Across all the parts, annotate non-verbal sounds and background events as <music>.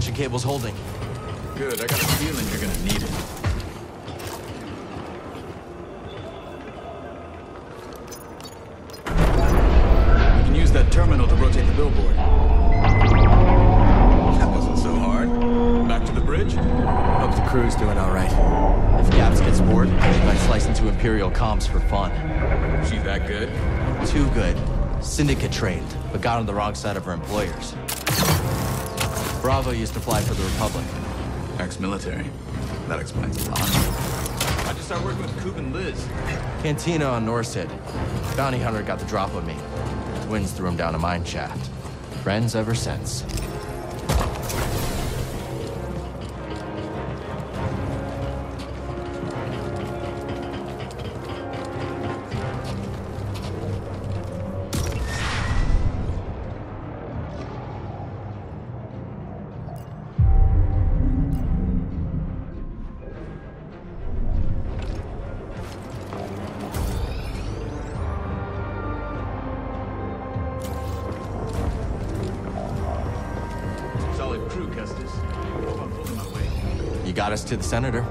Ascension cable's holding. Good, I got a feeling you're gonna need it. We can use that terminal to rotate the billboard. That wasn't so hard. Back to the bridge? Hope the crew's doing all right. If Gabs gets bored, she might slice into Imperial comms for fun. She that good? Too good. Syndicate trained, but got on the wrong side of her employers. Bravo used to fly for the Republic. Ex-military. That explains a lot. I just started working with Coop and Liz. Cantina on Norset. Bounty hunter got the drop on me. Twins threw him down a mine shaft. Friends ever since. To the senator.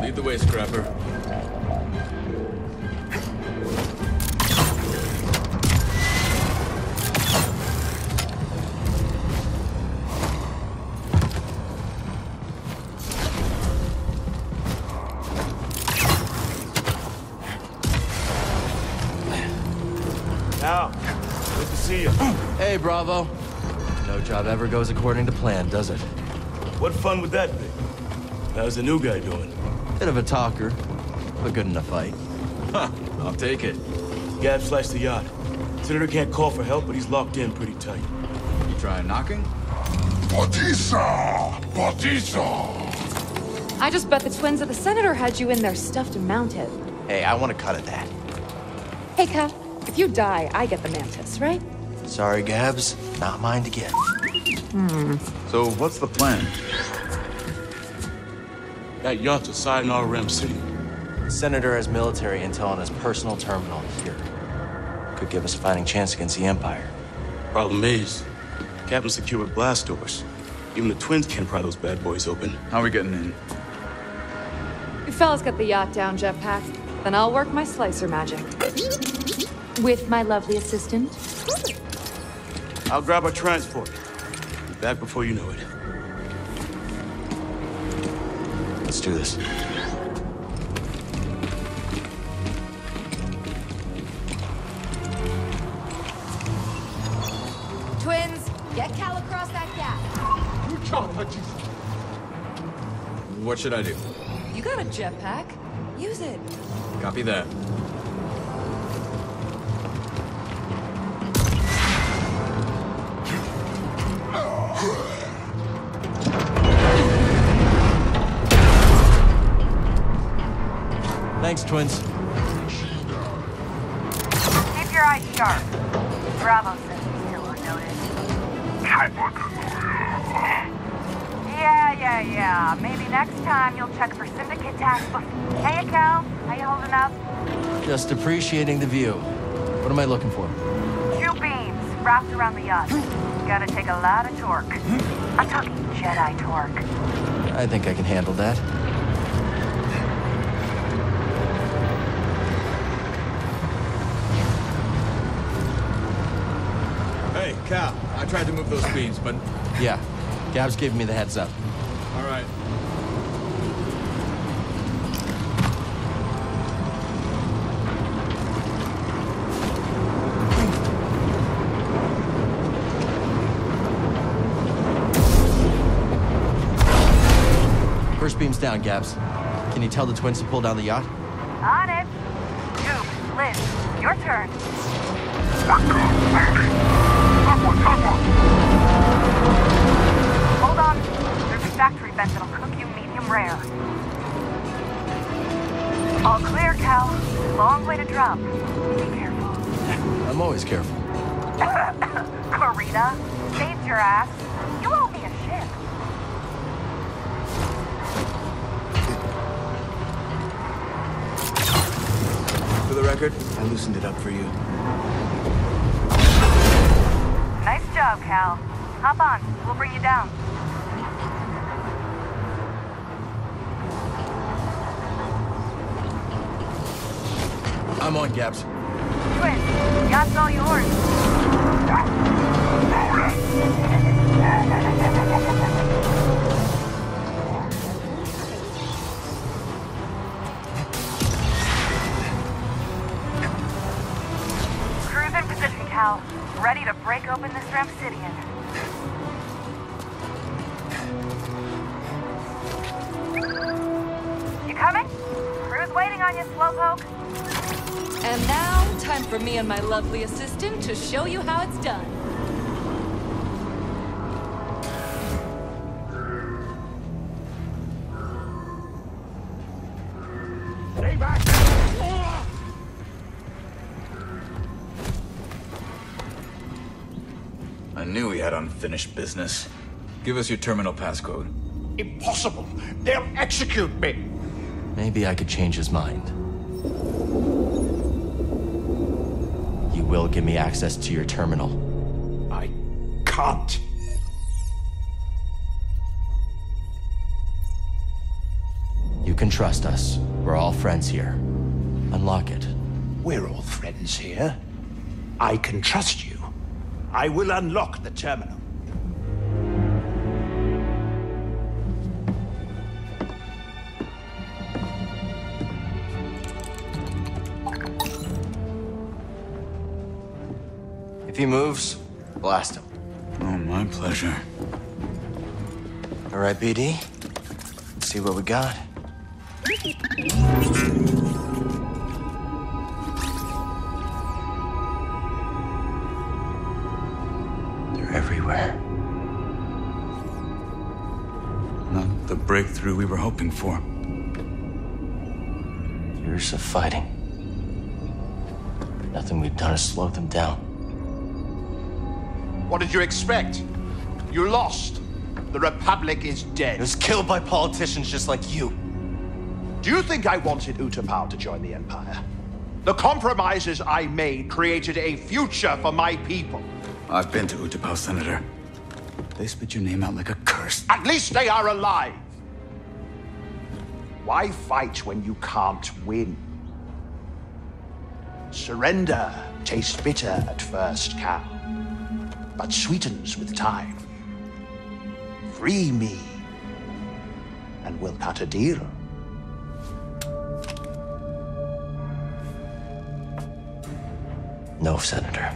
Lead the way, Scrapper. Hey, Bravo. No job ever goes according to plan, does it? What fun would that be? How's the new guy doing? Bit of a talker, but good in a fight. Huh, I'll take it. Gab slashed the yacht. Senator can't call for help, but he's locked in pretty tight. You trying knocking? Batista! Batista! I just bet the twins of the senator had you in there stuffed and mounted. Hey, I want a cut of that. Hey, Cal, if you die, I get the mantis, right? Sorry, Gabs. Not mine to get. Hmm. So what's the plan? That yacht's a side in RM City. The Senator has military intel on his personal terminal here. Could give us a fighting chance against the Empire. Problem is, Captain secure with blast doors. Even the twins can't pry those bad boys open. How are we getting in? You fellas get the yacht down, Jetpack. Then I'll work my slicer magic. With my lovely assistant. I'll grab our transport. Be back before you know it. Let's do this. Twins, get Cal across that gap. What should I do? You got a jetpack. Use it. Copy that. Thanks, twins. Keep your eyes sharp. Bravo says he's still unnoticed. Yeah, yeah, yeah. Maybe next time you'll check for syndicate tasks before. Hey, Cal. How you holding up? Just appreciating the view. What am I looking for? Two beams wrapped around the yacht. Gotta take a lot of torque. I'm talking Jedi torque. I think I can handle that. Cal. I tried to move those beams, but... Yeah, Gabs gave me the heads up. All right. First beam's down, Gabs. Can you tell the twins to pull down the yacht? On it. Coop, Liz, your turn. Hold on. There's a factory vent that'll cook you medium rare. All clear, Cal. Long way to drop. Be careful. I'm always careful. <coughs> Corita, saved your ass. You owe me a ship. For the record, I loosened it up for you. Job, Cal. Hop on. We'll bring you down. I'm on, Gabs. Twins, yacht's all yours. Cruise in position, Cal. Ready to break open this Ramsidian. You coming? Crew's waiting on you, Slowpoke. And now, time for me and my lovely assistant to show you how it's done. Unfinished business. Give us your terminal passcode. Impossible! They'll execute me! Maybe I could change his mind. You will give me access to your terminal. I can't. You can trust us. We're all friends here. Unlock it. We're all friends here. I can trust you. I will unlock the terminal. He moves, blast him. Oh, my pleasure. All right, BD. Let's see what we got. They're everywhere. Not the breakthrough we were hoping for. Years of fighting. Nothing we've done has slowed them down. What did you expect? You lost. The Republic is dead. It was killed by politicians just like you. Do you think I wanted Utapau to join the Empire? The compromises I made created a future for my people. I've been to Utapau, Senator. They spit your name out like a curse. At least they are alive. Why fight when you can't win? Surrender tastes bitter at first, Cal, but sweetens with time. Free me, and we'll cut a deal. No, Senator.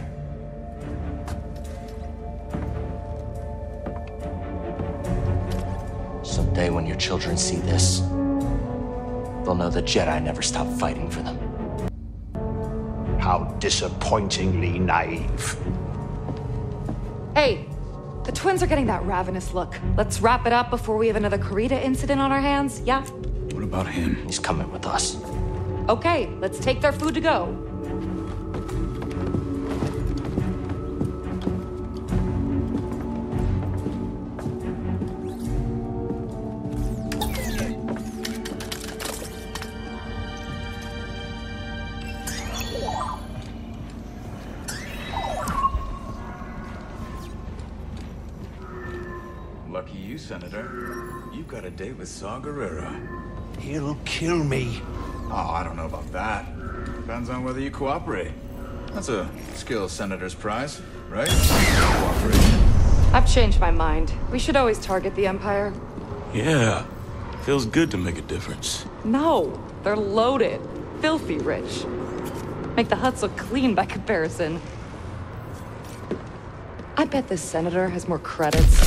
Someday when your children see this, they'll know the Jedi never stopped fighting for them. How disappointingly naive. Hey, the twins are getting that ravenous look. Let's wrap it up before we have another Karita incident on our hands, yeah? What about him? He's coming with us. Okay, let's take their food to go. Got a date with Saw Gerrera. He'll kill me. Oh, I don't know about that. Depends on whether you cooperate. That's a skill senator's prize, right? Cooperation. I've changed my mind. We should always target the Empire. Yeah. Feels good to make a difference. No, they're loaded. Filthy rich. Make the huts look clean by comparison. I bet this senator has more credits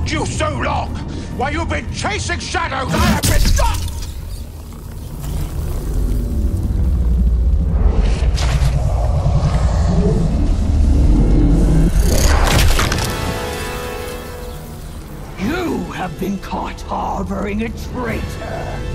took you so long? While you've been chasing shadows, I have been stuck! You have been caught harboring a traitor.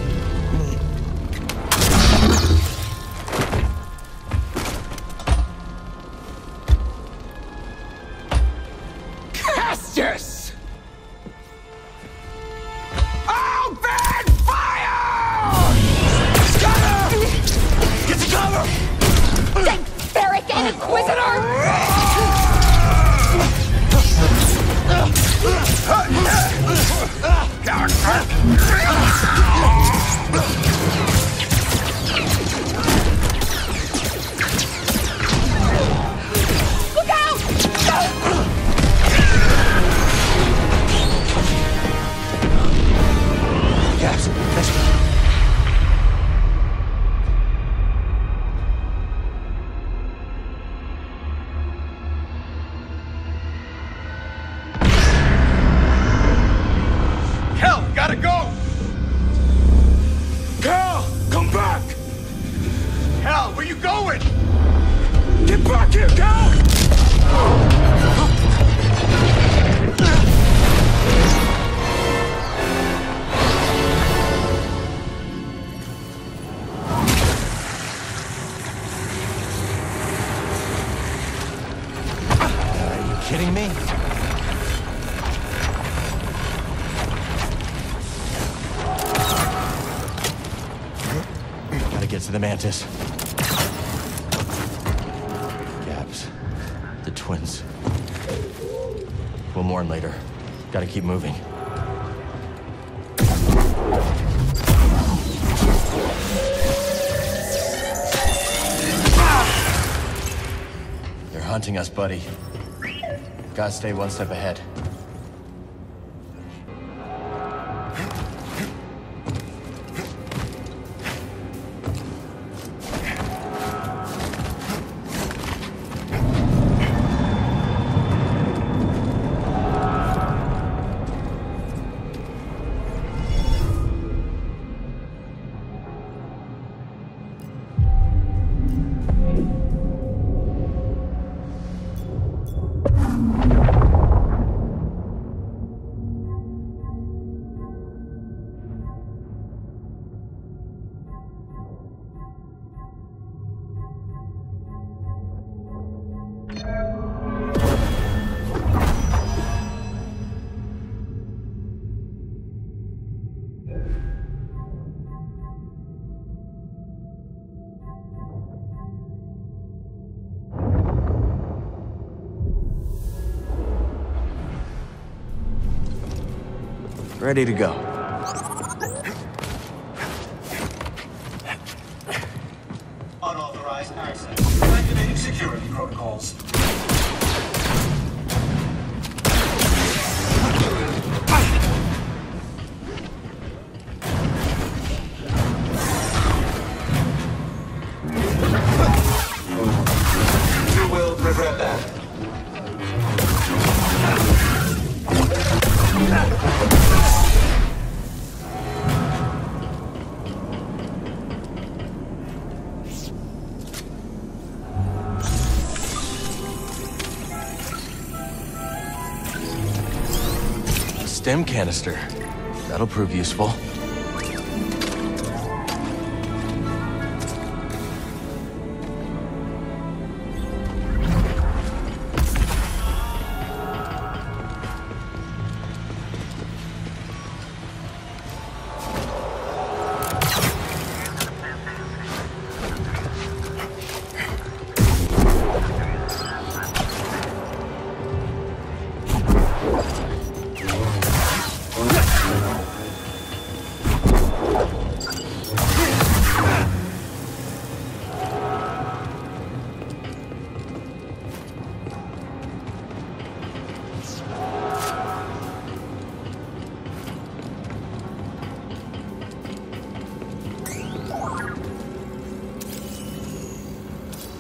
keep moving. They're hunting us, buddy. Gotta stay one step ahead. ready to go. stem canister. That'll prove useful.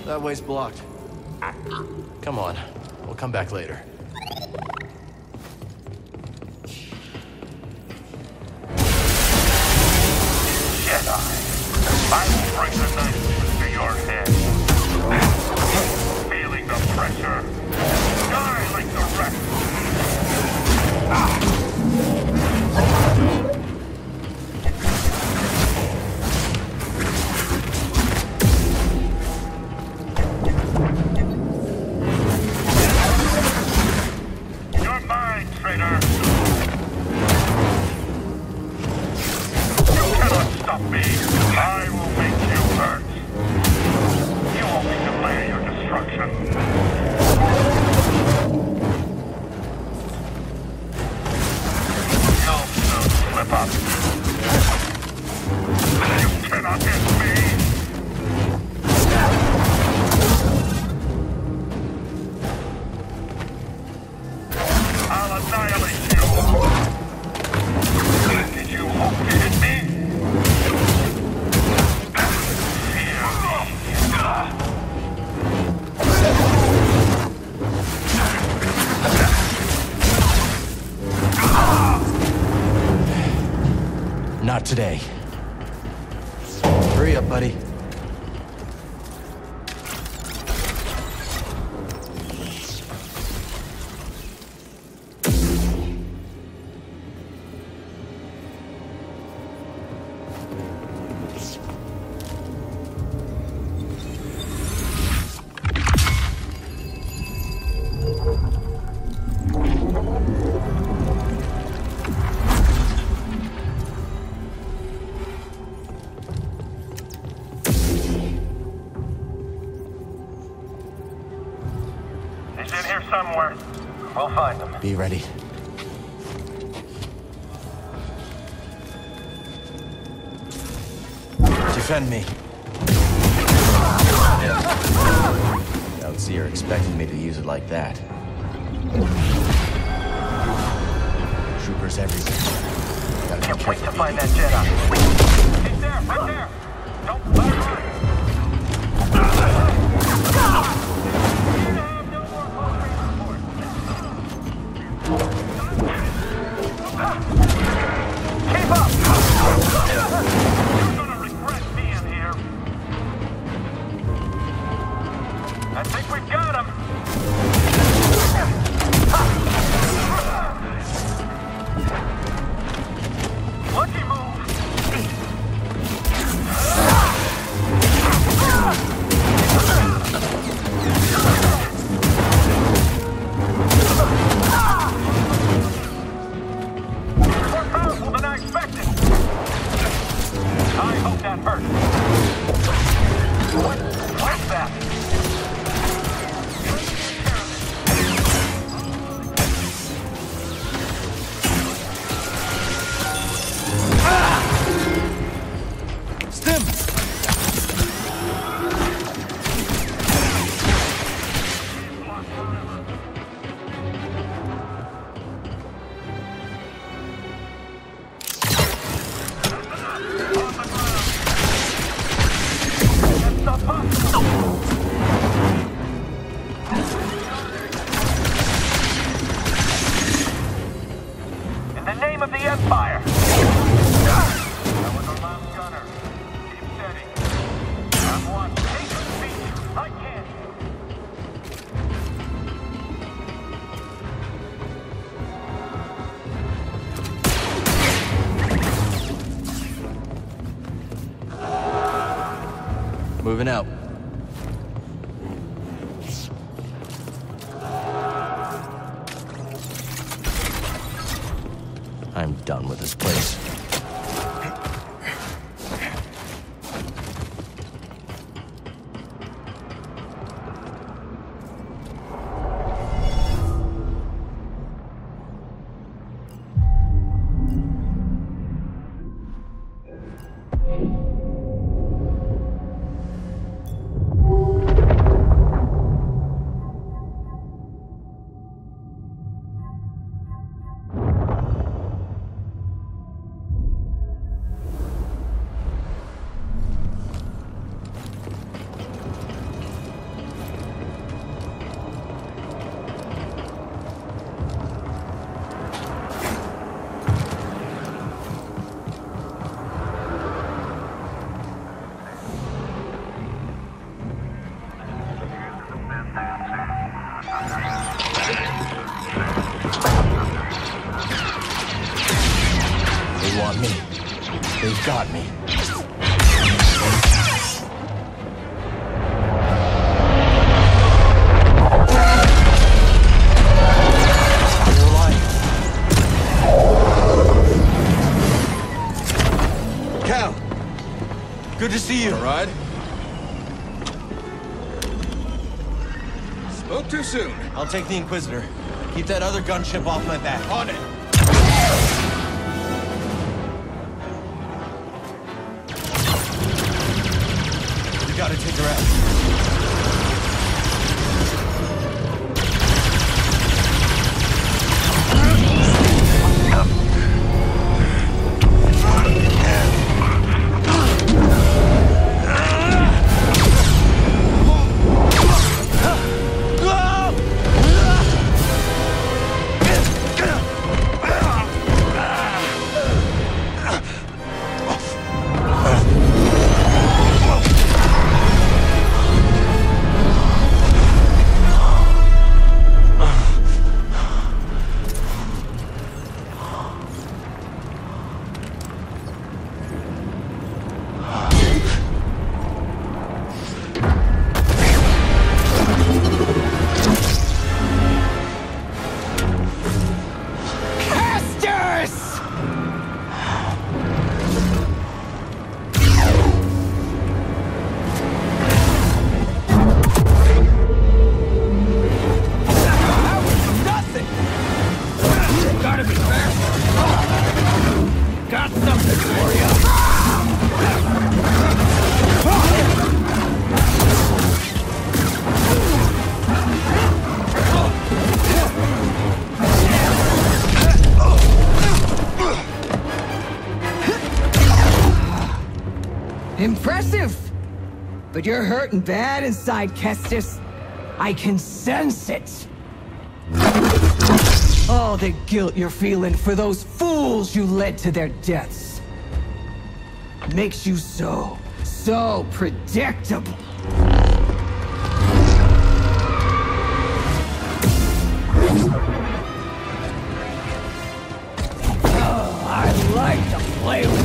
That way's blocked. Come on. We'll come back later. Be ready. Defend me. Don't see you're expecting me to use it like that. Troopers everywhere. Can't wait to find that Jedi. Moving out. I'll take the Inquisitor. Keep that other gunship off my back. On it. You gotta take her out. You're hurting bad inside, Kestis. I can sense it. All the guilt you're feeling for those fools you led to their deaths makes you so, so predictable. Oh, I like to play with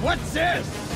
What's this?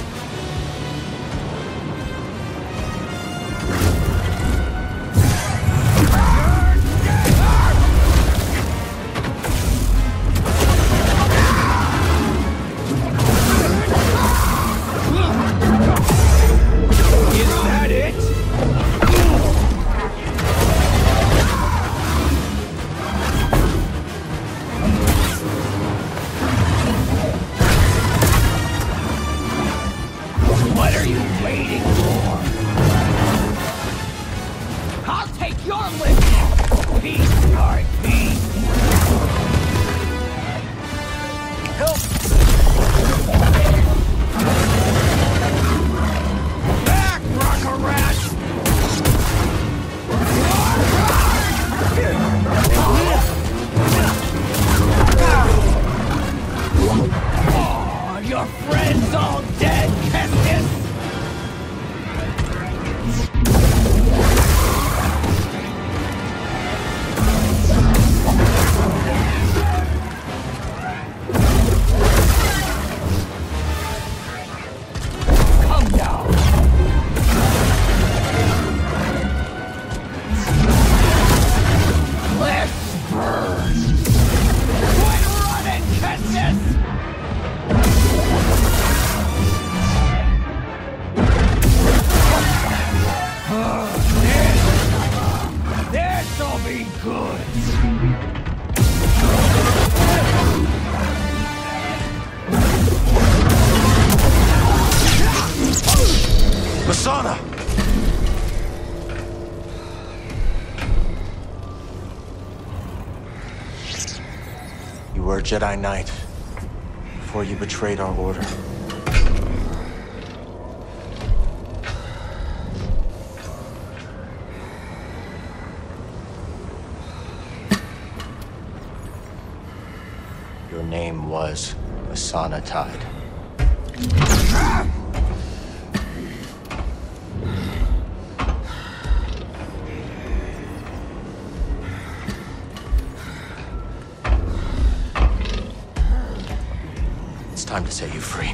This'll be good. Masana! You were a Jedi Knight before you betrayed our order. was a tied? It's time to set you free.